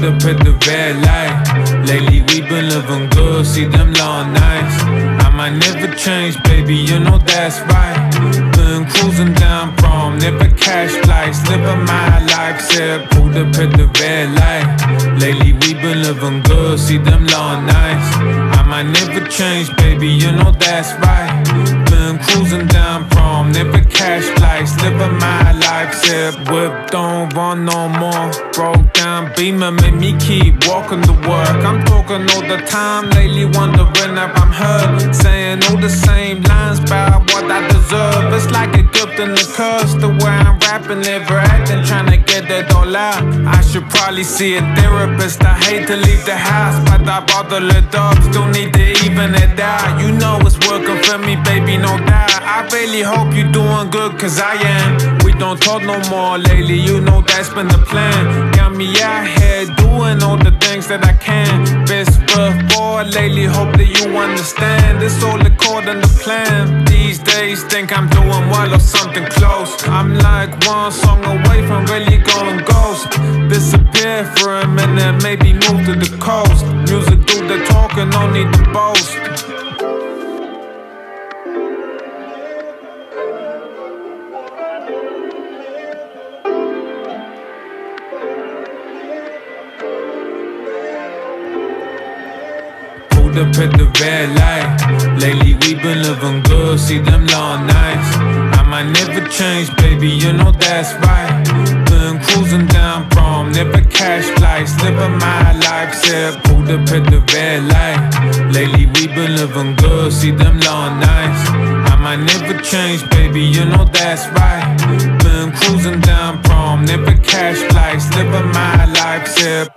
Up at the red light. Lately we been living good, see them long nights. I might never change, baby, you know that's right. Been cruising down Brougham, never cash flights, living my life. Said pulled up at the red light. Lately we been living good, see them long nights. I might never change, baby, you know that's right. Been cruising down Brougham, never cash flights, living my life. Said whip don't run no more. Broke down beamer made me keep walking to work. I'm talking all the time lately, wondering if I'm heard. Saying all the same I'm rapping, never acting, trying to get it all out. I should probably see a therapist. I hate to leave the house, but I bottle it up. Still need to even it out. You know it's working for me, baby, no doubt. I really hope you're doing good, cause I am. We don't talk no more lately, you know that's been the plan. Got me out here doing all the things that I can. Best foot forward lately, hope that you understand. It's all according to plan. These days, think I'm doing well or something close. I'm like one song away from really going ghost. Disappear for a minute, maybe move to the coast. Music do the talking, no need to boast. Up at the red light. Lately we been living good, see them long nights. I never change, baby, you know that's right. Been cruising down Brougham, never cash flights, living my life. Said pulled up at the red light. Lately we been living good, see them long nights. I might never change, baby, you know that's right. Been cruising down Brougham, never cash flights, living my life. Said